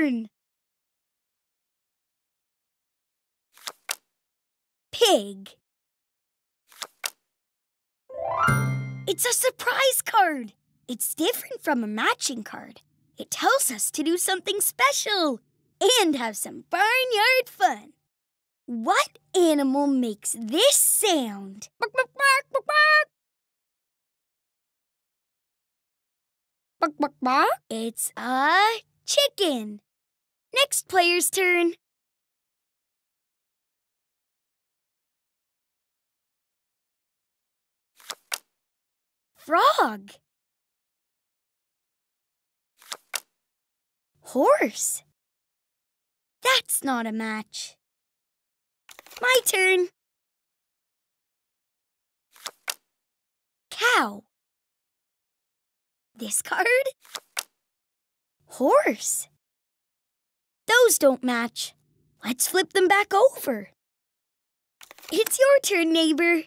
turn. Pig. It's a surprise card. It's different from a matching card. It tells us to do something special and have some barnyard fun. What animal makes this sound? It's a chicken. Next player's turn. Frog. Horse. That's not a match. My turn. Cow. This card? Horse. Don't match. Let's flip them back over. It's your turn, neighbor.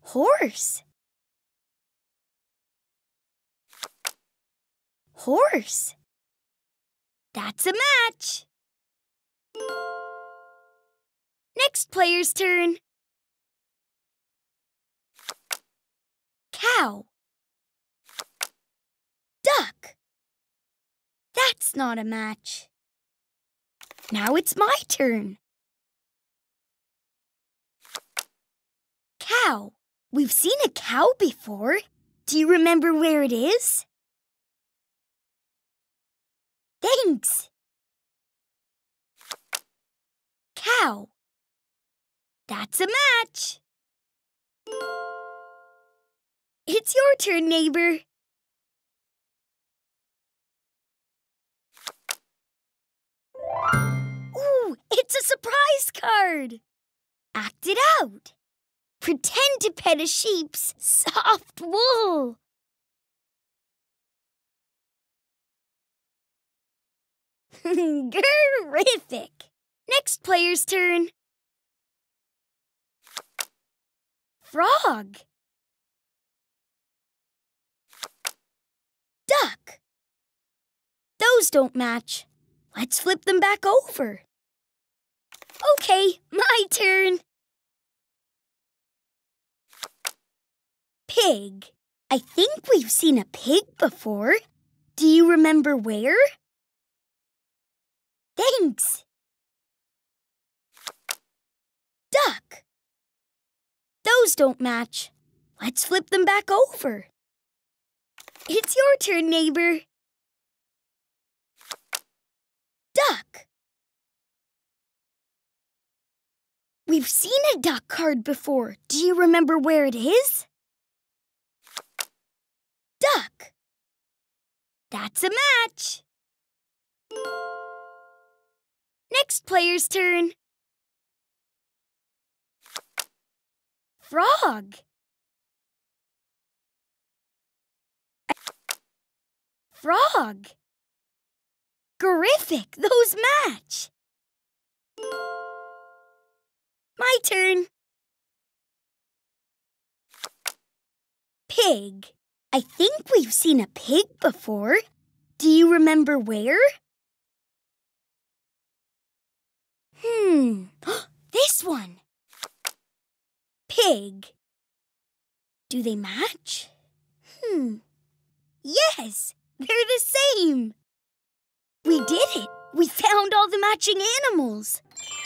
Horse. Horse. That's a match. Next player's turn. Cow. Duck. That's not a match. Now it's my turn. Cow. We've seen a cow before. Do you remember where it is? Thanks. Cow. That's a match. It's your turn, neighbor. Ooh, it's a surprise card. Act it out. Pretend to pet a sheep's soft wool. Terrific! Next player's turn. Frog. Duck. Those don't match. Let's flip them back over. Okay, my turn. Pig. I think we've seen a pig before. Do you remember where? Thanks. Duck. Those don't match. Let's flip them back over. It's your turn, neighbor. Duck. We've seen a duck card before. Do you remember where it is? Duck. That's a match. Next player's turn. Frog. Frog. Terrific! Those match! My turn. Pig. I think we've seen a pig before. Do you remember where? Hmm, this one. Pig. Do they match? Hmm. Yes, they're the same. We did it. We found all the matching animals.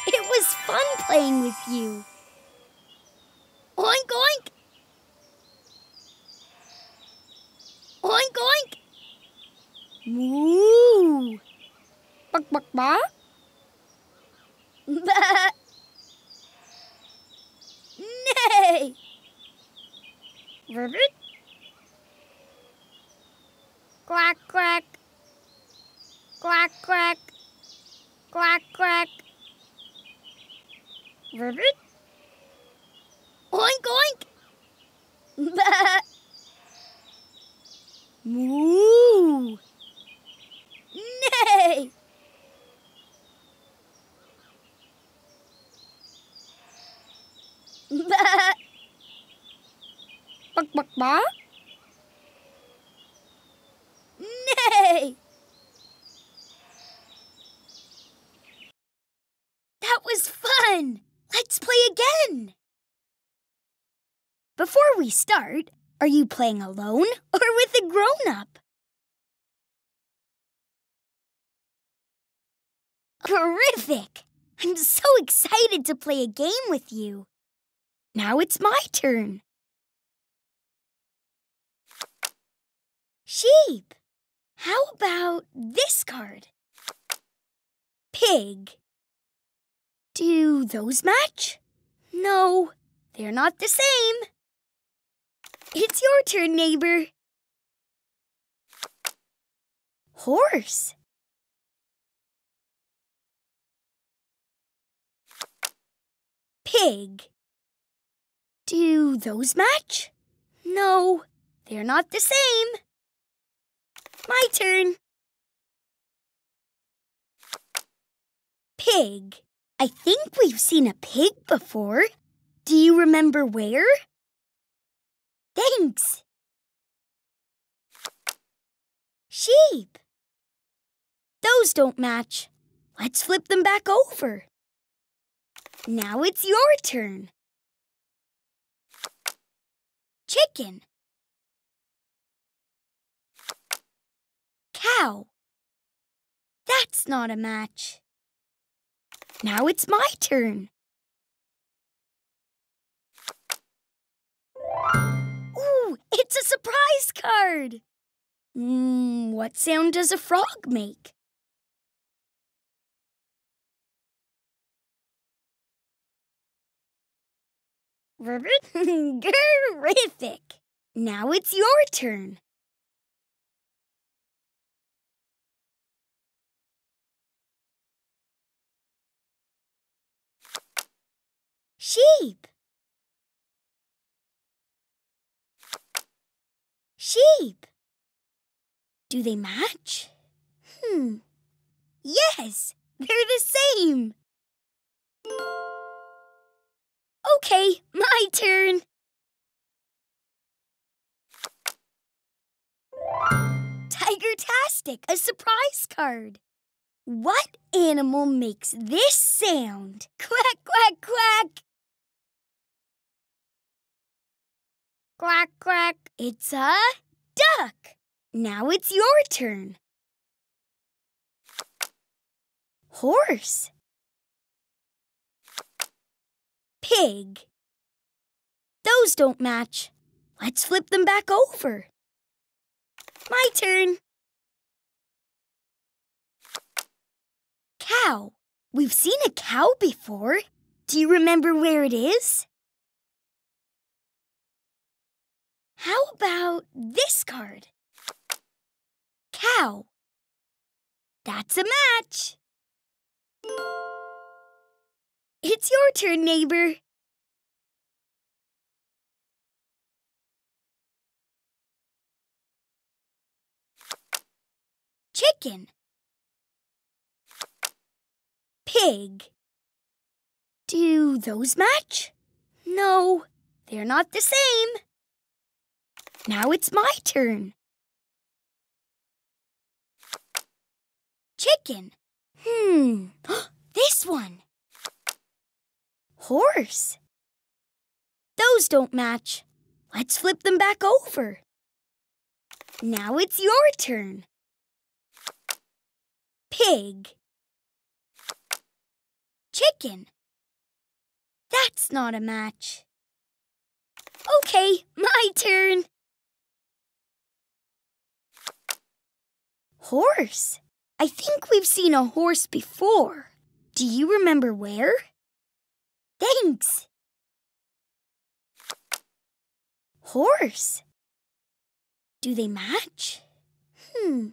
It was fun playing with you. Oink, oink. Oink, oink. Moo. Bark, bark. Bah. Neigh. Ribbit. Quack, quack. Quack, quack. Quack, quack. Ribbit. Oink, oink. Moo. Neigh. Bah. Bark, bark, bark. Neigh! That was fun! Let's play again! Before we start, are you playing alone or with a grown-up? Terrific! I'm so excited to play a game with you. Now it's my turn. Sheep. How about this card? Pig. Do those match? No, they're not the same. It's your turn, neighbor. Horse. Pig. Do those match? No, they're not the same. My turn. Pig. I think we've seen a pig before. Do you remember where? Thanks. Sheep. Those don't match. Let's flip them back over. Now it's your turn. Chicken. Cow. That's not a match. Now it's my turn. It's a surprise card. Mm, what sound does a frog make? Terrific! Now it's your turn. Sheep. Sheep. Do they match? Hmm. Yes, they're the same. Okay, my turn. Tiger-tastic, a surprise card. What animal makes this sound? Quack, quack, quack. Quack, quack. It's a duck. Now it's your turn. Horse. Pig. Those don't match. Let's flip them back over. My turn. Cow. We've seen a cow before. Do you remember where it is? How about this card? Cow. That's a match. It's your turn, neighbor. Chicken. Pig. Do those match? No, they're not the same. Now it's my turn. Chicken. Hmm, this one. Horse. Those don't match. Let's flip them back over. Now it's your turn. Pig. Chicken. That's not a match. Okay, my turn. Horse. I think we've seen a horse before. Do you remember where? Thanks. Horse. Do they match? Hmm.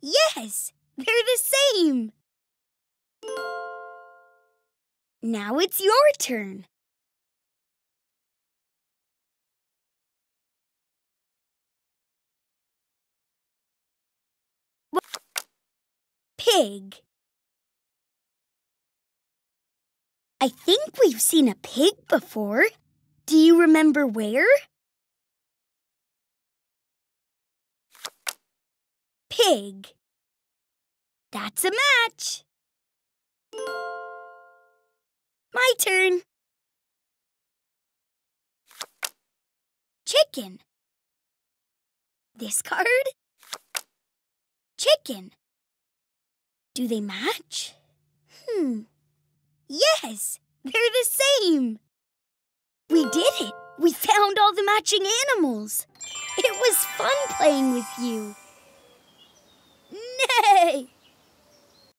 Yes, they're the same. Now it's your turn. pig. I think we've seen a pig before. Do you remember where? Pig. That's a match. My turn. Chicken. This card? Chicken. Do they match? Hmm. Yes, they're the same. We did it. We found all the matching animals. It was fun playing with you. Neigh!